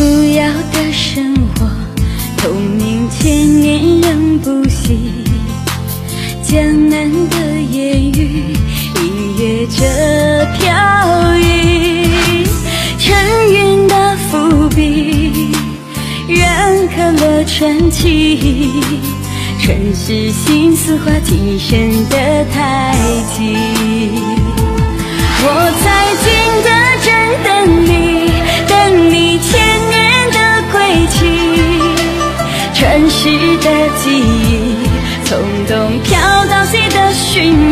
古窑的生火通明千年仍不息江南的烟雨依约着飘逸沉韵的伏笔染刻了传奇传世心思化今生的太极传世的记忆，从东飘到西的寻